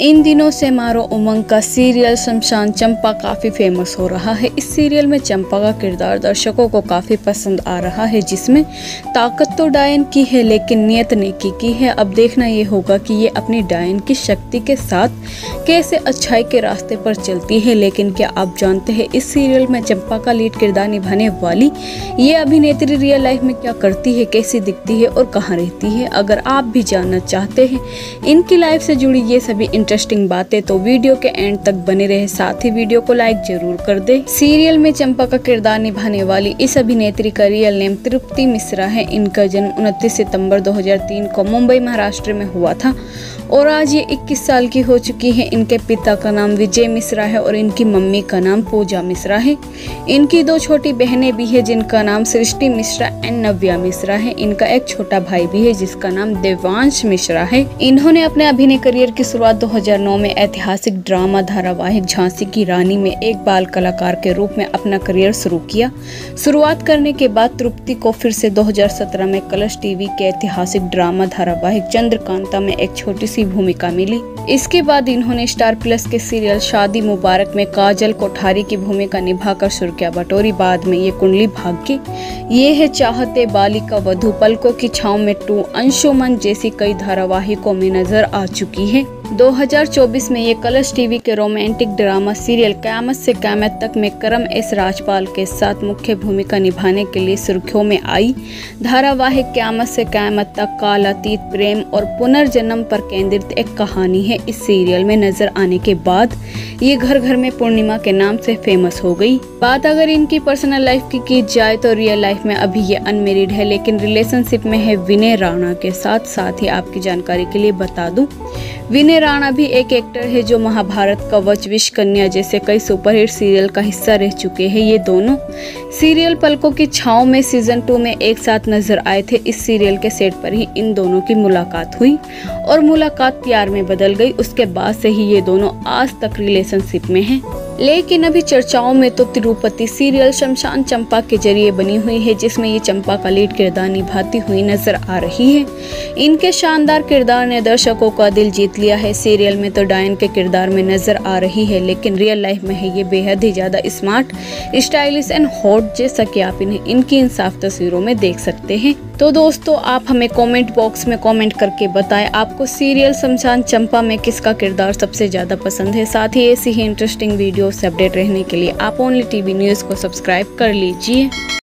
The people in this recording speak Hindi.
इन दिनों से मारो उमंग का सीरियल शमशान चंपा काफ़ी फ़ेमस हो रहा है। इस सीरियल में चंपा का किरदार दर्शकों को काफ़ी पसंद आ रहा है, जिसमें ताकत तो डायन की है, लेकिन नियत नेकी की है। अब देखना ये होगा कि ये अपनी डायन की शक्ति के साथ कैसे अच्छाई के रास्ते पर चलती है। लेकिन क्या आप जानते हैं, इस सीरियल में चंपा का लीड किरदार निभाने वाली ये अभिनेत्री रियल लाइफ में क्या करती है, कैसी दिखती है और कहाँ रहती है? अगर आप भी जानना चाहते हैं, इनकी लाइफ से जुड़ी ये सभी इंटरेस्टिंग बातें तो वीडियो के एंड तक बने रहे। साथ ही वीडियो को लाइक ज़रूर कर दे। सीरियल में चंपा का किरदार निभाने वाली इस अभिनेत्री का रियल नेम तृप्ति मिश्रा है। इनका जन्म उनतीस सितंबर 2003 को मुंबई, महाराष्ट्र में हुआ था। और आज ये 21 साल की हो चुकी है। इनके पिता का नाम विजय मिश्रा है और इनकी मम्मी का नाम पूजा मिश्रा है। इनकी दो छोटी बहनें भी है, जिनका नाम सृष्टि मिश्रा एंड नव्या मिश्रा है। इनका एक छोटा भाई भी है, जिसका नाम देवांश मिश्रा है। इन्होंने अपने अभिनय करियर की शुरुआत 2009 में ऐतिहासिक ड्रामा धारावाहिक झांसी की रानी में एक बाल कलाकार के रूप में अपना करियर शुरू किया। शुरुआत करने के बाद तृप्ति को फिर से 2017 में कलश टीवी के ऐतिहासिक ड्रामा धारावाहिक चंद्रकांता में एक छोटी सी भूमिका मिली। इसके बाद इन्होंने स्टार प्लस के सीरियल शादी मुबारक में काजल कोठारी की भूमिका निभाकर सुर्खिया बटोरी बाद में ये कुंडली भाग्य ये है चाहते बालिका वधु, पलकों की छाव में टू, अंशुमन जैसी कई धारावाहिकों में नज़र आ चुकी है। 2024 में ये कलश टीवी के रोमांटिक ड्रामा सीरियल क्यामत से क्यामत तक में करम एस राजपाल के साथ मुख्य भूमिका निभाने के लिए सुर्खियों में आई। धारावाहिक क्यामत से क्यामत तक काल, अतीत, प्रेम और पुनर्जन्म पर केंद्रित एक कहानी है। इस सीरियल में नज़र आने के बाद ये घर घर में पूर्णिमा के नाम से फ़ेमस हो गई। बात अगर इनकी पर्सनल लाइफ की की जाए तो रियल लाइफ में अभी ये अनमेरिड है, लेकिन रिलेशनशिप में है विनय राणा के साथ। साथ ही आपकी जानकारी के लिए बता दूँ विनय राणा भी एक एक्टर है जो महाभारत कवच विश कन्या जैसे कई सुपरहिट सीरियल का हिस्सा रह चुके हैं ये दोनों। सीरियल पलकों की छाव में सीज़न टू में एक साथ नज़र आए थे। इस सीरियल के सेट पर ही इन दोनों की मुलाकात हुई और मुलाकात प्यार में बदल गई। उसके बाद से ही ये दोनों आज तक रिलेशनशिप में हैं। लेकिन अभी चर्चाओं में तो तिरुपति सीरियल शमशान चंपा के ज़रिए बनी हुई है, जिसमें ये चंपा का लीड किरदार निभाती हुई नज़र आ रही है। इनके शानदार किरदार ने दर्शकों का दिल जीत लिया है। सीरियल में तो डायन के किरदार में नज़र आ रही है, लेकिन रियल लाइफ में है ये बेहद ही ज़्यादा स्मार्ट, स्टाइलिश एंड हॉट जैसा कि आप इन्हें, इनकी इंसाफ तस्वीरों में देख सकते हैं। तो दोस्तों, आप हमें कमेंट बॉक्स में कमेंट करके बताएँ, आपको सीरियल शमशान चंपा में किसका किरदार सबसे ज़्यादा पसंद है? साथ ही ऐसी ही इंटरेस्टिंग वीडियो से अपडेट रहने के लिए आप ओनली टीवी न्यूज़ को सब्सक्राइब कर लीजिए।